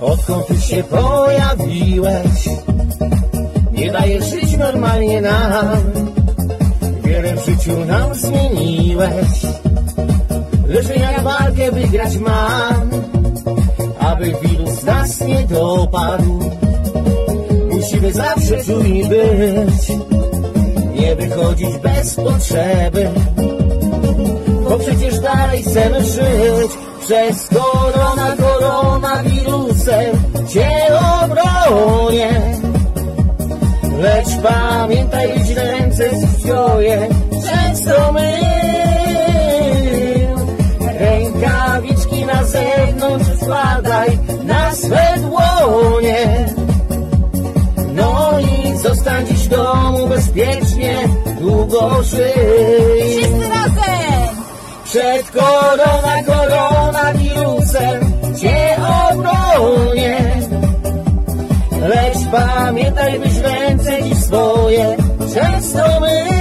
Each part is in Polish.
Odkąd ty się pojawiłeś Nie dajesz żyć normalnie nam. Wiele w życiu nam zmieniłeś Lecz ja walkę wygrać mam Aby wirus nas nie dopadł. Musimy zawsze czujni być. Nie wychodzić bez potrzeby. Bo przecież dalej chcemy żyć. Przez korona, koronawirusem Cię obronię. Lecz pamiętaj, iść ręce z Często my zewnątrz składaj Na swe dłonie. No i zostań dziś w domu bezpiecznie Długo żyj. Wszyscy razem! przed korona, koronawirusem Cię obronię. Lecz pamiętaj, byś ręce dziś swoje Często my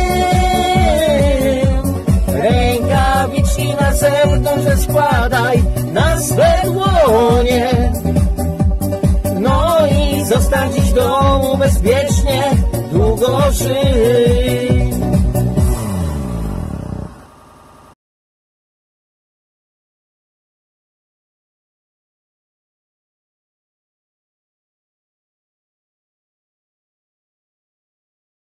zewnątrz składaj Na swe dłonie. No i zostań dziś w domu bezpiecznie Długo żyj